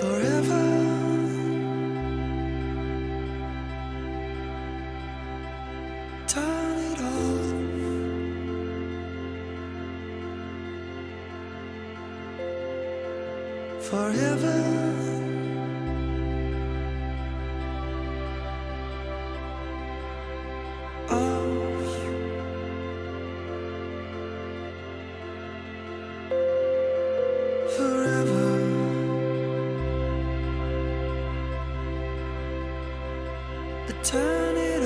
forever. Turn it off forever. But turn it